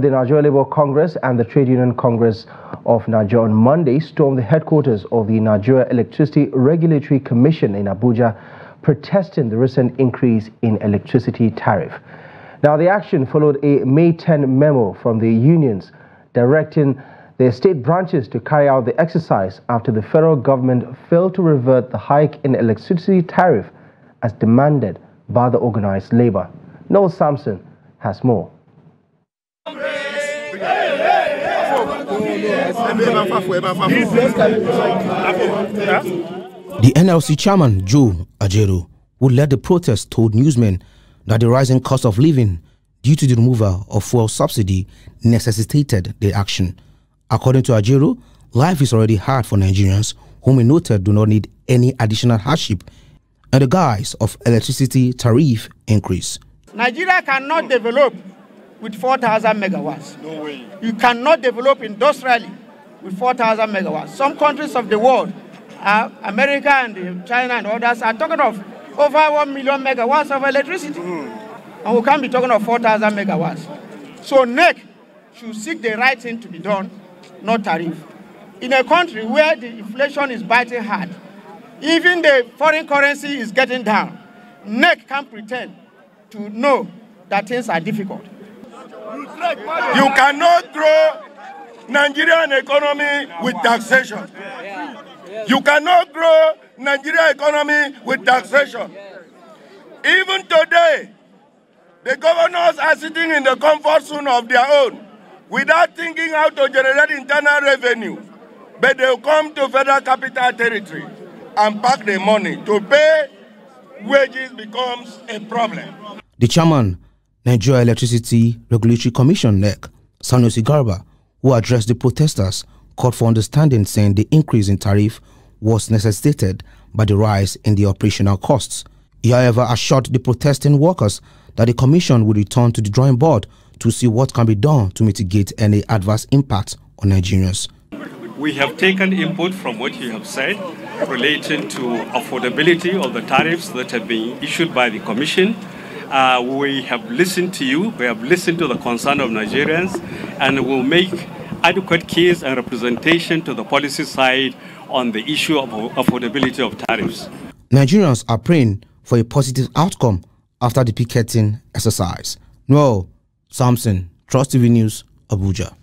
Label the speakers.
Speaker 1: The Nigeria Labour Congress and the Trade Union Congress of Nigeria on Monday stormed the headquarters of the Nigeria Electricity Regulatory Commission in Abuja, protesting the recent increase in electricity tariff. Now, the action followed a May 10 memo from the unions directing their state branches to carry out the exercise after the federal government failed to revert the hike in electricity tariff as demanded by the organized labor. Noel Sampson has more.
Speaker 2: The NLC chairman, Joe Ajaero, who led the protest, told newsmen that the rising cost of living due to the removal of fuel subsidy necessitated the action. According to Ajaero, life is already hard for Nigerians, whom he noted do not need any additional hardship in the guise of electricity tariff increase.
Speaker 3: Nigeria cannot develop with 4,000 megawatts. No way. You cannot develop industrially with 4,000 megawatts. Some countries of the world, uh, America and China and others, are talking of over 1 million megawatts of electricity. Mm. And we can't be talking of 4,000 megawatts. So NERC should seek the right thing to be done, not tariff. In a country where the inflation is biting hard, even the foreign currency is getting down, NERC can't pretend to know that things are difficult.
Speaker 4: You cannot grow Nigerian economy with taxation. You cannot grow Nigerian economy with taxation. Even today, the governors are sitting in the comfort zone of their own without thinking how to generate internal revenue. But they'll come to federal capital territory and pack the money to pay wages becomes a problem.
Speaker 2: The chairman Nigeria Electricity Regulatory Commission NERC, Sanusi Garba, who addressed the protesters, called for understanding saying the increase in tariff was necessitated by the rise in the operational costs. He, however, assured the protesting workers that the commission would return to the drawing board to see what can be done to mitigate any adverse impact on Nigerians.
Speaker 5: We have taken input from what you have said relating to affordability of the tariffs that have been issued by the commission uh, we have listened to you, we have listened to the concern of Nigerians, and will make adequate case and representation to the policy side on the issue of affordability of tariffs.
Speaker 2: Nigerians are praying for a positive outcome after the picketing exercise. No, Samson, Trust TV News, Abuja.